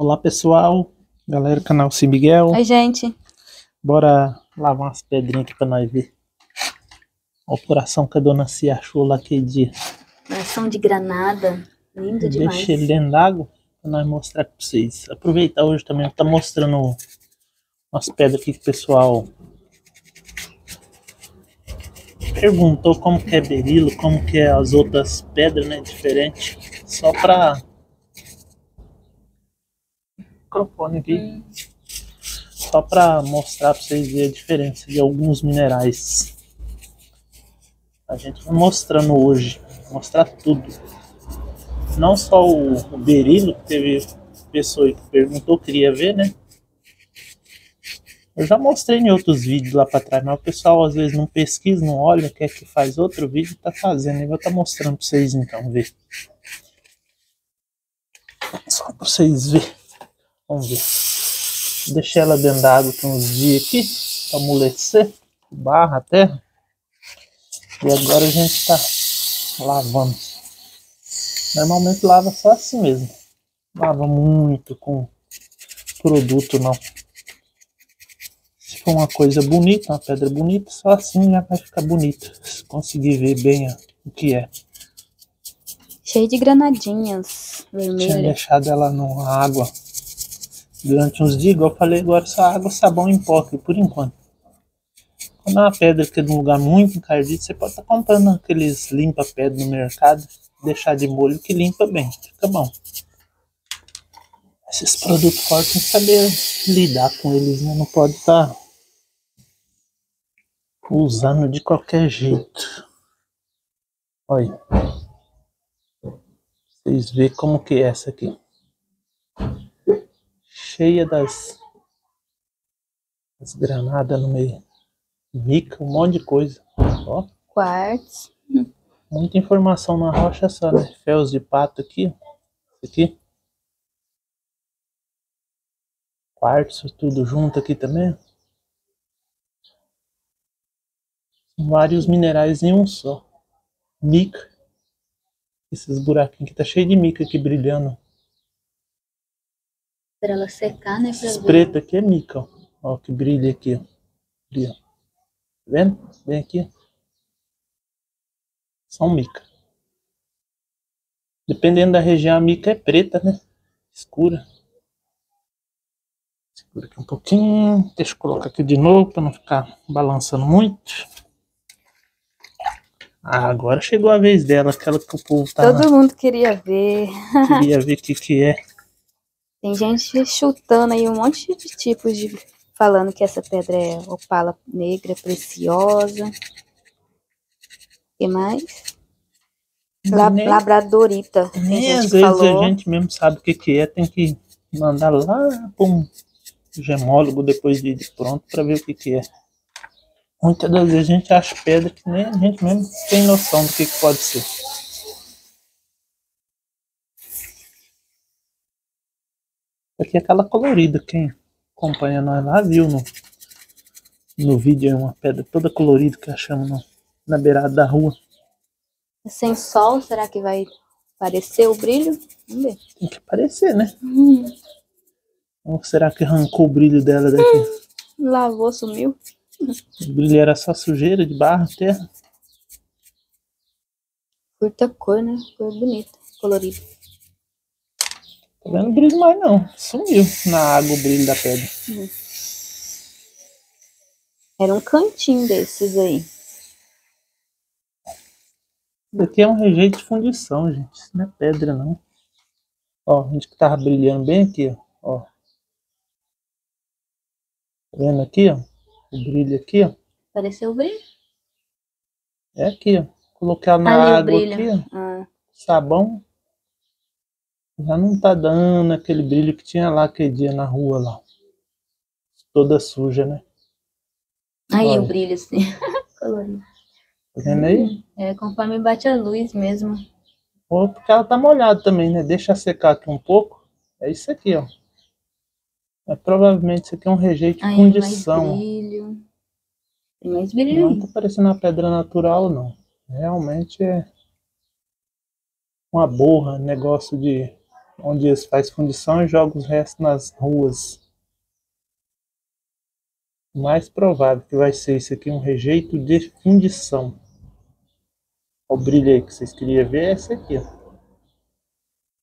Olá pessoal, galera do canal Sim Miguel. Oi, gente. Bora lavar umas pedrinhas aqui pra nós ver. A operação que a dona Cia achou lá aquele dia. Coração de granada. Lindo demais. Deixa ele dentro d'água pra nós mostrar pra vocês. Aproveitar hoje também, tá mostrando umas pedras aqui que o pessoal perguntou como que é berilo, como que é as outras pedras, né, diferente. Só pra microfone aqui. Só para mostrar para vocês verem a diferença de alguns minerais. A gente vai mostrando hoje, mostrar tudo. Não só o, o berilo, que teve pessoa que perguntou, queria ver, né? Eu já mostrei em outros vídeos lá para trás, mas o pessoal às vezes não pesquisa, não olha, quer que faz outro vídeo, tá fazendo. Eu vou estar tá mostrando para vocês então, ver. Só para vocês verem. Vamos ver. Deixei ela dentro da água por uns dias aqui, para amolecer, barra a terra. E agora a gente está lavando. Normalmente lava só assim mesmo. Lava muito com produto não. Se for uma coisa bonita, uma pedra bonita, só assim já vai ficar bonita. Se conseguir ver bem o que é. Cheio de granadinhas vermelhas. Tinha deixado ela na água durante uns dias, igual eu falei agora, só água, sabão em pó aqui, por enquanto. Quando é uma pedra que é de um lugar muito encardido, você pode estar tá comprando aqueles limpa-pedra no mercado, deixar de molho que limpa bem, fica bom. Esses produtos fortes tem que saber lidar com eles, né? Não pode estar tá usando de qualquer jeito. Olha. Vocês veem como que é essa aqui cheia das, das granadas no meio. Mica, um monte de coisa. Ó. Quartz. Muita informação na rocha só, né? Féus de pato aqui. Aqui. Quartzo, tudo junto aqui também. Vários minerais em um só. Mica. Esses buraquinhos aqui tá cheio de mica aqui brilhando. Pra ela secar, né? Esse preto aqui é mica, ó. ó. que brilha aqui, ó. Ó. Tá vendo? Vem aqui. São mica. Dependendo da região, a mica é preta, né? Escura. Segura aqui um pouquinho. Deixa eu colocar aqui de novo para não ficar balançando muito. Ah, agora chegou a vez dela, aquela que o povo tá. Todo mundo queria ver. Queria ver o que, que é. Tem gente chutando aí um monte de tipos de. falando que essa pedra é opala negra, preciosa. que mais? La, nem, labradorita. Nem às vezes falou. a gente mesmo sabe o que, que é, tem que mandar lá para um gemólogo depois de, de pronto para ver o que, que é. Muitas das vezes a gente acha pedra que nem a gente mesmo tem noção do que, que pode ser. Aqui é aquela colorida, quem acompanha nós lá viu no, no vídeo, é uma pedra toda colorida que achamos no, na beirada da rua. Sem sol, será que vai aparecer o brilho? Vamos ver. Tem que aparecer, né? Hum. Ou será que arrancou o brilho dela daqui? Hum, lavou, sumiu. O brilho era só sujeira de barro, terra. Curta cor, né? Cor bonita, colorida. Tá vendo brilho mais não. Sumiu na água o brilho da pedra. Era um cantinho desses aí. Isso aqui é um rejeito de fundição, gente. Isso não é pedra, não. Ó, a gente que tava brilhando bem aqui, ó. Tá vendo aqui, ó? O brilho aqui, ó. Apareceu o brilho? É aqui, ó. Coloquei na água aqui, ó. Ah. Sabão. Já não tá dando aquele brilho que tinha lá aquele dia na rua lá. Toda suja, né? Aí Olha. o brilho assim, colorido. Tá vendo aí? É, conforme bate a luz mesmo. Ou porque ela tá molhada também, né? Deixa secar aqui um pouco. É isso aqui, ó. É, provavelmente isso aqui é um rejeito de fundição. Mais brilho. Tem mais brilho. Não tá parecendo uma pedra natural, não. Realmente é uma borra, negócio de onde eles fazem fundição e jogam os restos nas ruas. O mais provável que vai ser isso aqui, um rejeito de fundição. O brilho aí que vocês queriam ver é esse aqui, ó.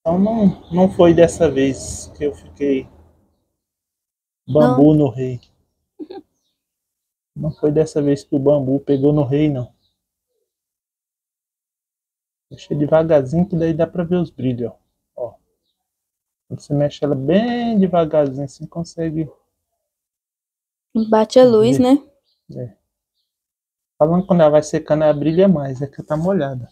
Então não, não foi dessa vez que eu fiquei bambu no rei. Não foi dessa vez que o bambu pegou no rei, não. Deixa devagarzinho que daí dá pra ver os brilhos, ó. Você mexe ela bem devagarzinho, assim consegue... Bate a luz, né? É. Falando quando ela vai secando, ela brilha mais, é que tá molhada.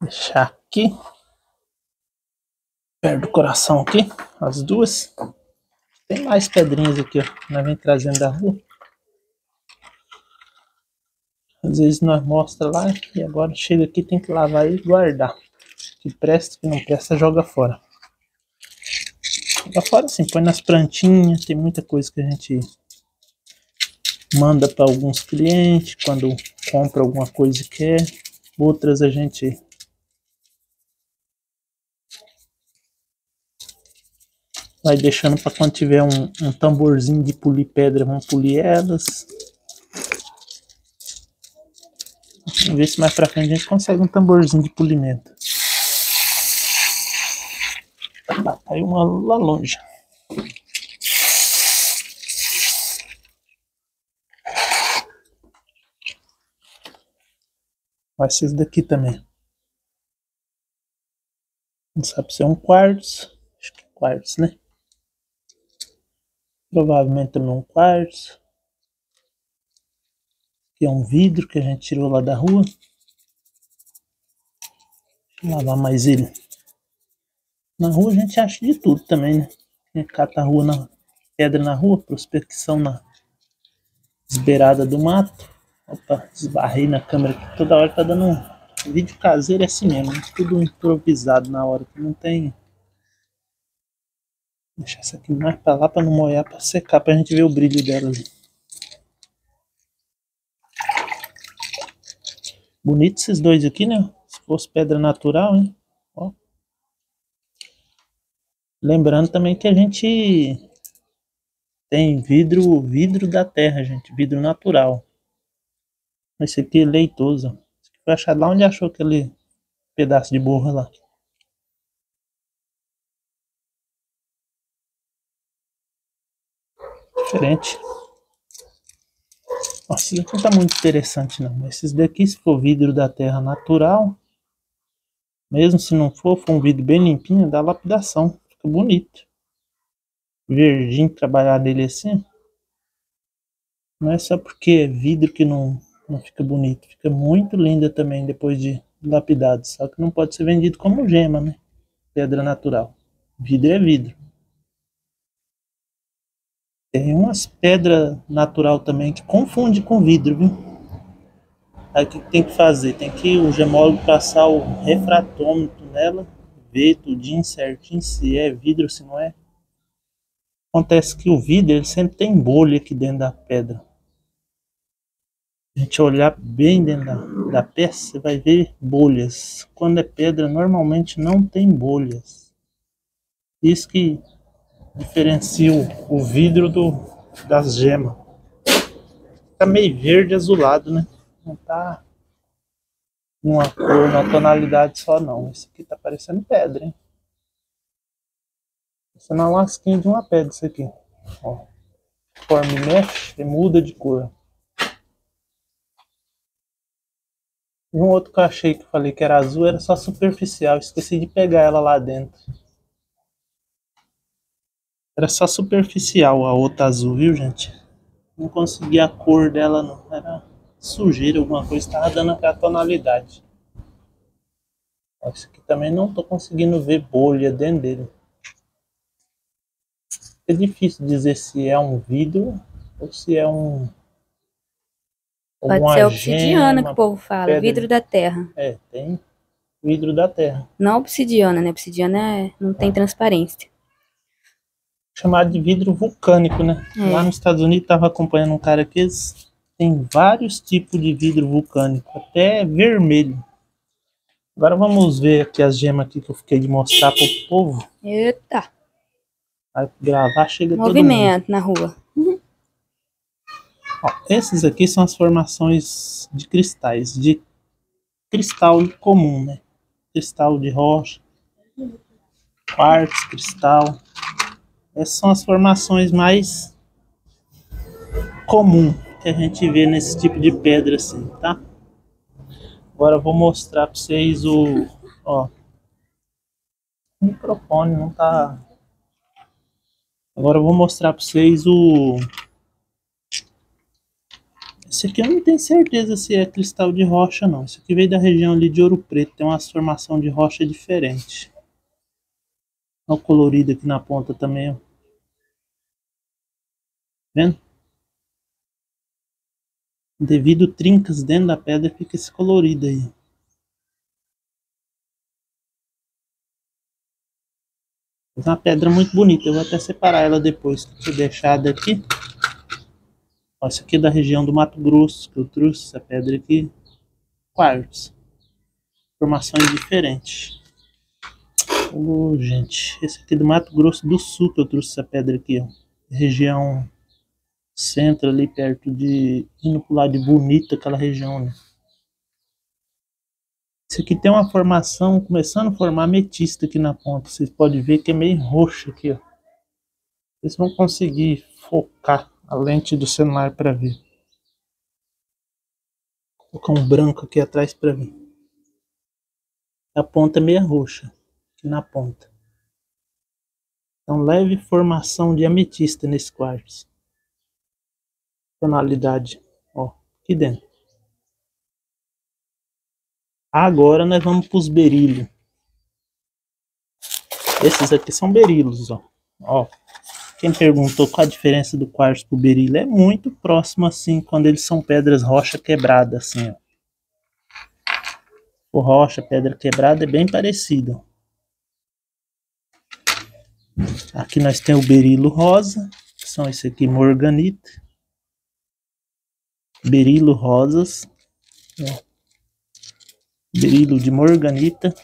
Deixar aqui. Perto do coração aqui, as duas. Tem mais pedrinhas aqui, ó. Nós vem trazendo da rua. Às vezes nós mostra lá e agora chega aqui tem que lavar e guardar. Que presta, que não presta, joga fora. Joga fora assim, põe nas plantinhas, tem muita coisa que a gente manda para alguns clientes quando compra alguma coisa e quer. Outras a gente vai deixando para quando tiver um, um tamborzinho de polir pedra, vamos polir elas. Vamos ver se mais pra frente a gente consegue um tamborzinho de polimento. Aí uma lá longe. Vai ser esse daqui também. Não sabe se é um quartzo. Acho que é quartzo, né? Provavelmente também um quartzo. Aqui é um vidro que a gente tirou lá da rua. Deixa eu lavar mais ele. Na rua a gente acha de tudo também, né? Cata a rua na pedra na rua, prospecção na esbeirada do mato. Opa, esbarrei na câmera que toda hora tá dando um vídeo caseiro é assim mesmo, tudo improvisado na hora, que não tem Deixar essa aqui mais pra lá pra não molhar, pra secar, pra gente ver o brilho dela ali. Bonito esses dois aqui, né? Se fosse pedra natural, hein? Ó. Lembrando também que a gente tem vidro, vidro da terra, gente. Vidro natural. Esse aqui é leitoso. Foi achado lá onde achou aquele pedaço de borra lá. diferente. Nossa, esse daqui não tá muito interessante não. Esses daqui, se for vidro da terra natural, mesmo se não for, for um vidro bem limpinho, dá lapidação. Bonito. Verdinho, trabalhar nele assim. Não é só porque é vidro que não, não fica bonito. Fica muito linda também depois de lapidado. Só que não pode ser vendido como gema, né? Pedra natural. Vidro é vidro. Tem umas pedras natural também que confunde com vidro, viu? Aí o que tem que fazer? Tem que o gemólogo passar o refratômetro nela, ver tudinho certinho se é vidro, se não é. Acontece que o vidro ele sempre tem bolha aqui dentro da pedra. A gente olhar bem dentro da, da peça, você vai ver bolhas. Quando é pedra, normalmente não tem bolhas. Isso que diferencia o, o vidro do, das gemas. Fica meio verde azulado, né? Não tá numa cor, numa tonalidade só não. Esse aqui tá parecendo pedra, hein? Isso é uma lasquinha de uma pedra isso aqui. Ó. Conforme mexe, muda de cor. E um outro que eu achei que eu falei que era azul era só superficial. Esqueci de pegar ela lá dentro. Era só superficial a outra azul, viu, gente? Não consegui a cor dela, não. Era sujeira, alguma coisa. Tava dando aquela tonalidade. Esse aqui também não tô conseguindo ver bolha dentro dele. É difícil dizer se é um vidro ou se é um. Pode ser obsidiana que o povo fala, pedra. vidro da terra. É, tem vidro da terra. Não obsidiana, né? Obsidiana é, não tem transparência chamado de vidro vulcânico, né? É. Lá nos Estados Unidos estava acompanhando um cara que eles tem vários tipos de vidro vulcânico, até vermelho. Agora vamos ver aqui as gemas aqui que eu fiquei de mostrar pro povo. Eita. Vai gravar, chega Movimento na rua. Uhum. Ó, esses aqui são as formações de cristais, de cristal comum, né? Cristal de rocha, quartzo, cristal. Essas são as formações mais comum que a gente vê nesse tipo de pedra assim, tá? Agora eu vou mostrar para vocês o, ó, o microfone não tá. Agora eu vou mostrar para vocês o esse aqui eu não tenho certeza se é cristal de rocha não. Esse aqui veio da região ali de Ouro Preto, tem uma formação de rocha diferente. Olha o colorido aqui na ponta também, ó. Vendo? Devido trincas dentro da pedra, fica esse colorido aí. É uma pedra muito bonita. Eu vou até separar ela depois eu deixar daqui. Ó, essa aqui é da região do Mato Grosso, que eu trouxe essa pedra aqui. Quartzo. Formações diferentes. Oh, gente. Esse aqui é do Mato Grosso do Sul que eu trouxe essa pedra aqui, ó. Região centro ali perto de indo pro lado de Bonita, aquela região, né? Esse aqui tem uma formação começando a formar ametista aqui na ponta. Vocês podem ver que é meio roxo aqui, ó. Vocês vão conseguir focar a lente do celular para ver. Vou colocar um branco aqui atrás para ver. A ponta é meio roxa aqui na ponta. Então leve formação de ametista nesse quartzo tonalidade, ó, aqui dentro. Agora nós vamos para os berílios. Esses aqui são berílios, ó. ó. Quem perguntou qual a diferença do quartzo para o berílio é muito próximo assim, quando eles são pedras rocha quebrada assim, ó. O rocha, pedra quebrada é bem parecido. Aqui nós temos o berilo rosa, que são esse aqui morganita berilo rosas, ó. berilo de morganita.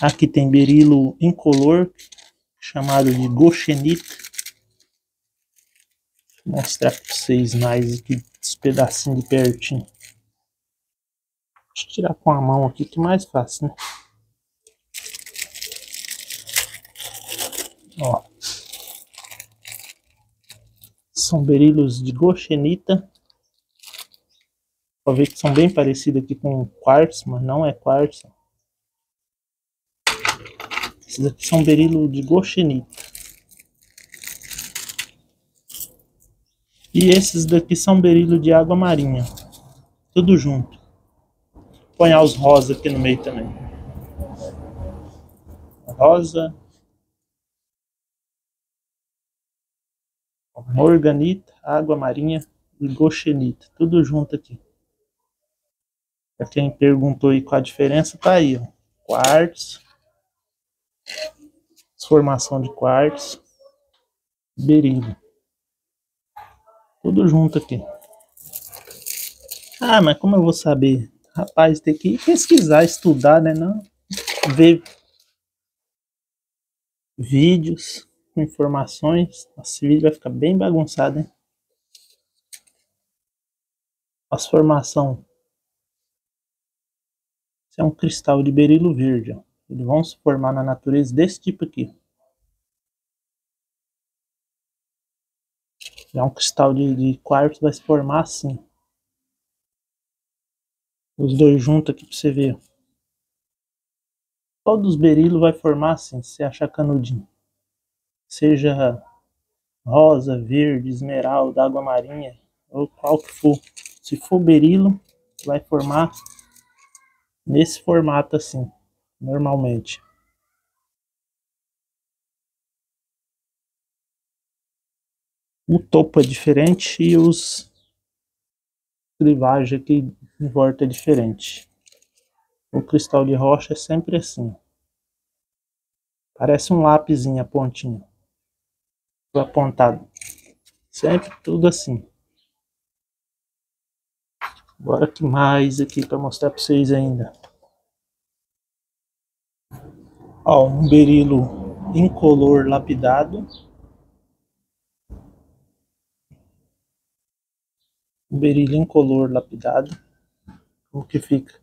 Aqui tem berilo incolor, chamado de goshenita. Vou mostrar para vocês mais aqui, esse pedacinho de pertinho. Deixa eu tirar com a mão aqui que é mais fácil, né? São berílios de goshenita. Pode ver que são bem parecidos aqui com quartzo, mas não é quartzo. Esses aqui são berílios de goshenita. E esses daqui são berílios de água marinha. Tudo junto. Põe os rosa aqui no meio também. Rosa, morganita, água marinha e goshenita, tudo junto aqui. Para quem perguntou aí qual a diferença, tá aí, ó. Quartzo, formação de quartzo, berílio. Tudo junto aqui. Ah, mas como eu vou saber? Rapaz, tem que pesquisar, estudar, né? Não ver vídeos com informações. Esse vídeo vai ficar bem bagunçado, hein? As formação. Esse é um cristal de berilo verde. Eles vão se formar na natureza desse tipo aqui. É um cristal de, de quartzo vai se formar assim. Os dois juntos aqui para você ver. Todos os berilos vai formar assim, se achar canudinho seja rosa, verde, esmeralda, água marinha, ou qual que for. Se for berilo, vai formar nesse formato assim, normalmente. O topo é diferente e os clivagem aqui em volta é diferente. O cristal de rocha é sempre assim. Parece um lápisinho a pontinha apontado. Sempre tudo assim. Agora que mais aqui para mostrar para vocês ainda. Ó, um berilo incolor lapidado. Um berilo incolor lapidado. Como que fica?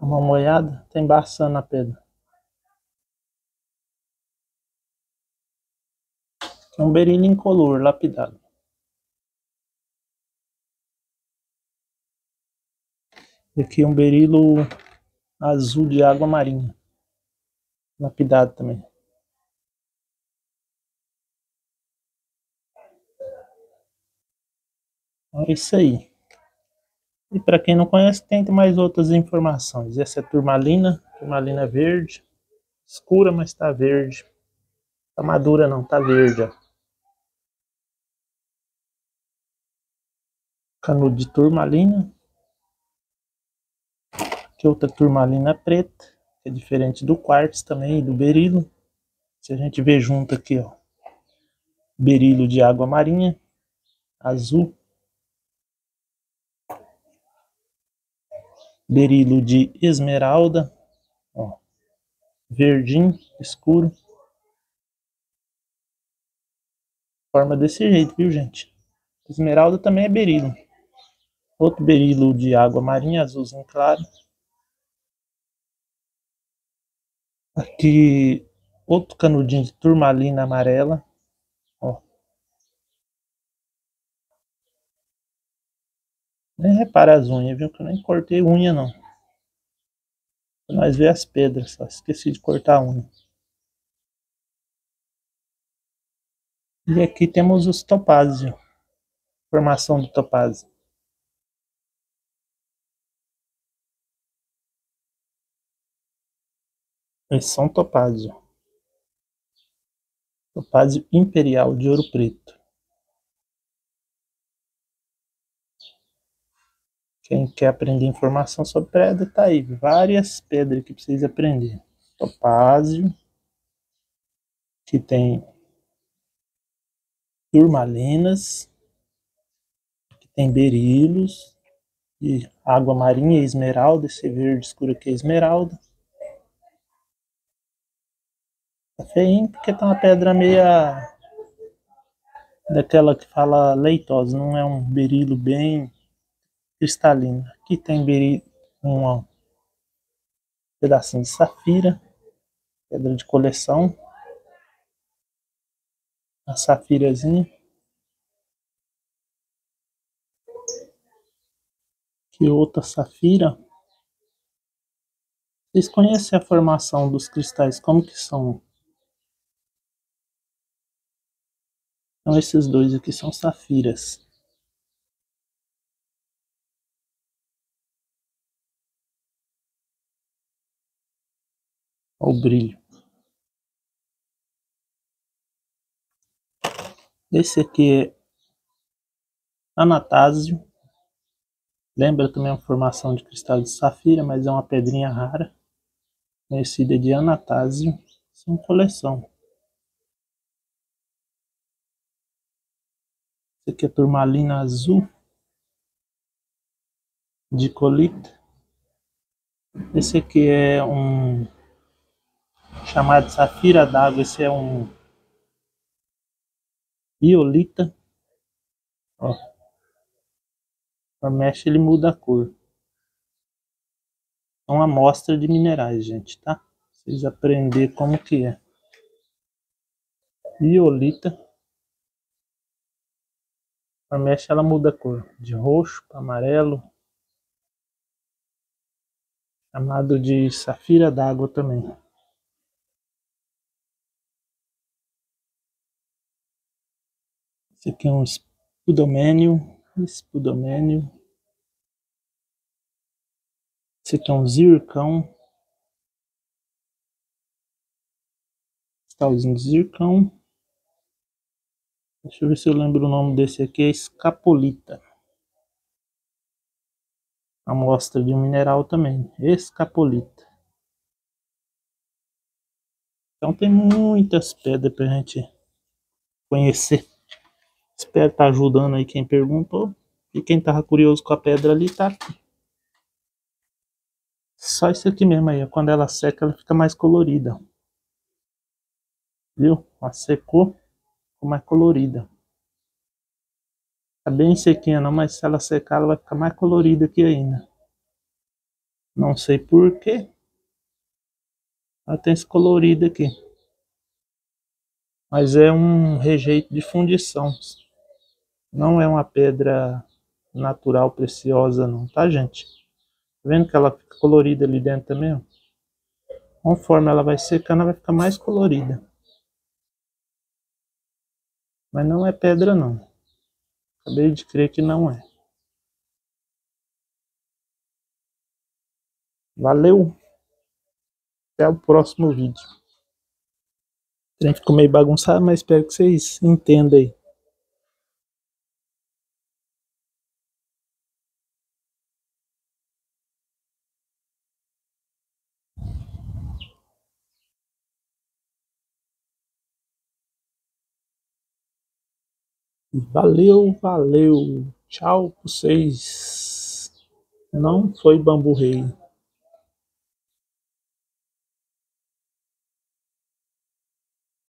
Uma molhada, tem embaçando na pedra. É um berilo incolor lapidado. E aqui um berilo azul de água marinha. Lapidado também. É isso aí. E para quem não conhece, tem mais outras informações. Essa é turmalina, turmalina verde. Escura, mas está verde. Tá madura não, tá verde, ó. Canudo de turmalina. Aqui outra turmalina preta, que é diferente do quartzo também e do berilo. Se a gente ver junto aqui, ó. Berilo de água marinha, azul. Berilo de esmeralda, ó. Verdinho, escuro. Forma desse jeito, viu, gente? Esmeralda também é berilo. Outro berilo de água marinha, azulzinho claro. Aqui, outro canudinho de turmalina amarela. Ó. Nem repara as unhas, viu? Que eu nem cortei unha, não. Pra nós ver as pedras, só esqueci de cortar a unha. E aqui temos os topázio. Formação do topázio. Esses são topázio. Topázio imperial de ouro preto. Quem quer aprender informação sobre pedra, tá aí. Várias pedras que precisa aprender. Topázio. Que tem turmalinas. Que tem berilos. E água marinha e esmeralda. Esse verde escuro aqui é esmeralda. Tá feinho porque tá uma pedra meia daquela que fala leitosa, não é um berilo bem cristalino. Aqui tem berilo, um pedacinho de safira, pedra de coleção, a safirazinha. Aqui outra safira. Vocês conhecem a formação dos cristais, como que são? Então esses dois aqui são safiras. Olha o brilho. Esse aqui é anatásio. Lembra também a formação de cristal de safira, mas é uma pedrinha rara. Conhecida de anatásio. São coleção. Esse aqui é turmalina azul de colita. Esse aqui é um chamado safira d'água. Esse é um iolita. Ó. Mexe ele muda a cor. É uma amostra de minerais, gente, tá? Vocês aprender como que é. Iolita. A mecha ela muda a cor, de roxo para amarelo. Chamado de safira d'água também. Esse aqui é um espudomênio, espudomênio. Esse aqui é um zircão. Cristalzinho de zircão. Deixa eu ver se eu lembro o nome desse aqui. É escapolita. Amostra de um mineral também. Escapolita. Então tem muitas pedras pra gente conhecer. Espero estar tá ajudando aí quem perguntou. E quem tava curioso com a pedra ali tá aqui. Só isso aqui mesmo aí, quando ela seca ela fica mais colorida. Viu? Ela secou, mais colorida. Tá bem sequinha não, mas se ela secar ela vai ficar mais colorida aqui ainda. Não sei porquê. Ela tem esse colorido aqui. Mas é um rejeito de fundição. Não é uma pedra natural preciosa não, tá gente? Tá vendo que ela fica colorida ali dentro também? Conforme ela vai secando, ela vai ficar mais colorida. Mas não é pedra não. Acabei de crer que não é. Valeu! Até o próximo vídeo. Tem que ficou meio bagunçado, mas espero que vocês entendam aí. Valeu, valeu. Tchau pra vocês. Não foi bambu rei.